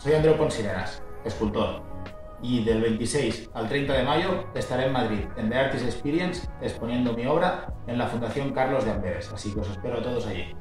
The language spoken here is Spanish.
Soy Andreu Sirenas, escultor. Y del 26 al 30 de mayo estaré en Madrid, en The Artist Experience, exponiendo mi obra en la Fundación Carlos de Amberes. Así que os espero a todos allí.